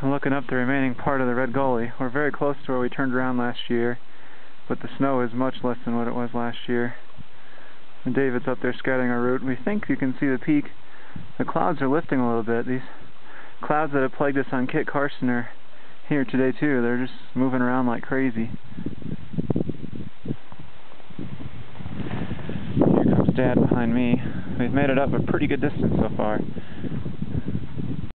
I'm looking up the remaining part of the Red Gully. We're very close to where we turned around last year, but the snow is much less than what it was last year. And David's up there scouting our route. We think you can see the peak. The clouds are lifting a little bit. These clouds that have plagued us on Kit Carson are here today too. They're just moving around like crazy. Here comes Dad behind me. We've made it up a pretty good distance so far.